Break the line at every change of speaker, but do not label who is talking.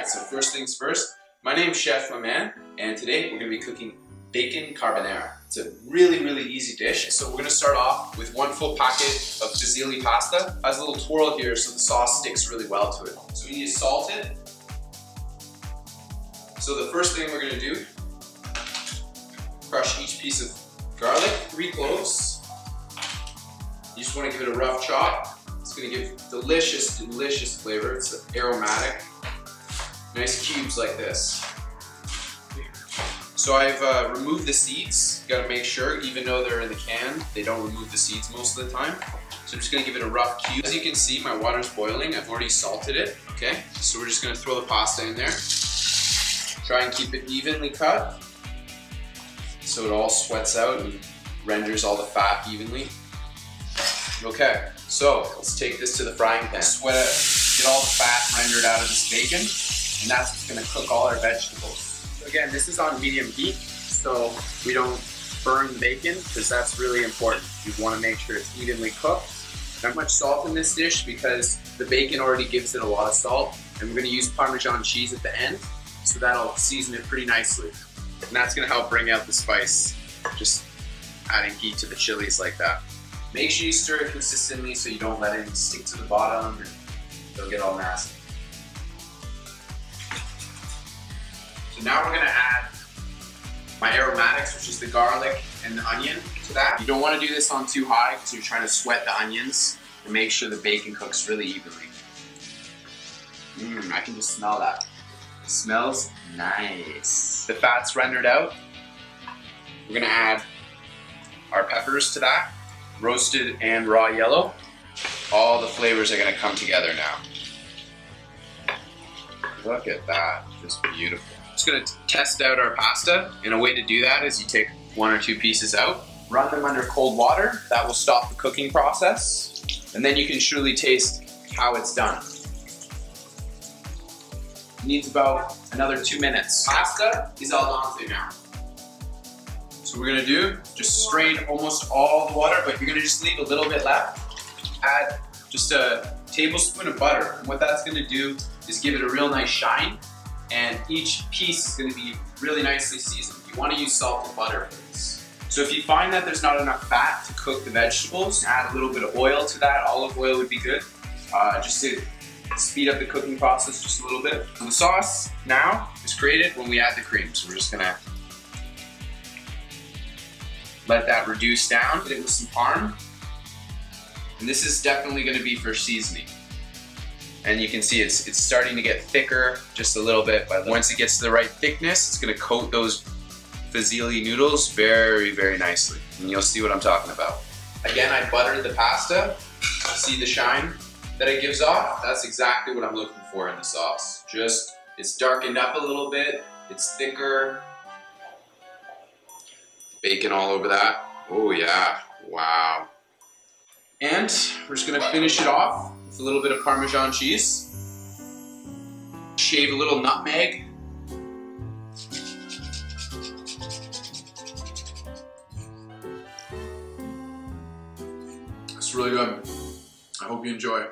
Alright, so first things first, my name's Chef Mamann, and today we're going to be cooking bacon carbonara. It's a really, really easy dish. So we're going to start off with one full packet of fusilli pasta. It has a little twirl here so the sauce sticks really well to it. So we need to salt it. So the first thing we're going to do, crush each piece of garlic, three cloves. You just want to give it a rough chop. It's gonna give delicious, delicious flavor. It's aromatic. Nice cubes like this. So I've uh, removed the seeds. Gotta make sure, even though they're in the can, they don't remove the seeds most of the time. So I'm just gonna give it a rough cube. As you can see, my water's boiling. I've already salted it, okay? So we're just gonna throw the pasta in there. Try and keep it evenly cut so it all sweats out and renders all the fat evenly. Okay, so let's take this to the frying pan. Sweat it, get all the fat rendered out of this bacon, and that's what's gonna cook all our vegetables. Again, this is on medium heat, so we don't burn the bacon, because that's really important. You wanna make sure it's evenly cooked. Not much salt in this dish because the bacon already gives it a lot of salt, and we're gonna use Parmesan cheese at the end, so that'll season it pretty nicely. And that's gonna help bring out the spice, just adding heat to the chilies like that. Make sure you stir it consistently so you don't let it stick to the bottom and it'll get all nasty. So now we're gonna add my aromatics, which is the garlic and the onion to that. You don't wanna do this on too high because you're trying to sweat the onions and make sure the bacon cooks really evenly. Mmm, I can just smell that. It smells nice. The fat's rendered out. We're gonna add our peppers to that roasted and raw yellow. All the flavors are gonna come together now. Look at that, just beautiful. Just gonna test out our pasta, and a way to do that is you take one or two pieces out, run them under cold water, that will stop the cooking process, and then you can truly taste how it's done. It needs about another two minutes. Pasta is al dente now. So we're gonna do, just strain almost all the water, but you're gonna just leave a little bit left. Add just a tablespoon of butter. And what that's gonna do is give it a real nice shine, and each piece is gonna be really nicely seasoned. You wanna use salt and butter for this. So if you find that there's not enough fat to cook the vegetables, add a little bit of oil to that. Olive oil would be good, uh, just to speed up the cooking process just a little bit. The sauce now is created when we add the cream. So we're just gonna let that reduce down, hit it with some parm. And this is definitely gonna be for seasoning. And you can see it's, it's starting to get thicker just a little bit, but once it gets to the right thickness, it's gonna coat those fusilli noodles very, very nicely. And you'll see what I'm talking about. Again, I buttered the pasta. See the shine that it gives off? That's exactly what I'm looking for in the sauce. Just, it's darkened up a little bit, it's thicker, Bacon all over that. Oh yeah, wow. And we're just gonna finish it off a little bit of Parmesan cheese. Shave a little nutmeg. It's really good. I hope you enjoy.